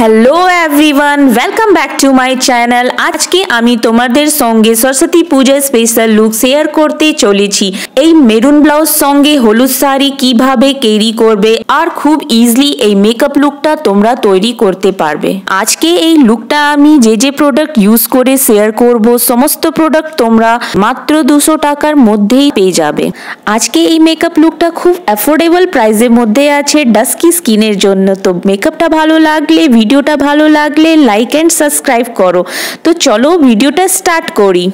hello everyone welcome back to my channel আজকে আমি তোমাদের সঙ্গে Saraswati Puja special look share করতে চলেছি এই মেরুন ब्लाउজ সঙ্গে হলুদ শাড়ি কিভাবে ক্যারি করবে আর খুব ইজিলি এই মেকআপ লুকটা তোমরা তৈরি করতে পারবে আজকে এই লুকটা আমি যে যে প্রোডাক্ট ইউজ করে শেয়ার করব সমস্ত প্রোডাক্ট তোমরা মাত্র 200 টাকার মধ্যেই পেয়ে যাবে আজকে এই মেকআপ লুকটা খুব अफোর্ডেবল প্রাইসে মধ্যেই আছে ডাস্কি স্কিনের জন্য তো মেকআপটা ভালো লাগলে ভিডিওটা ভালো লাগলে লাইক অ্যান্ড সাবস্ক্রাইব করো তো চলো ভিডিওটা স্টার্ট করি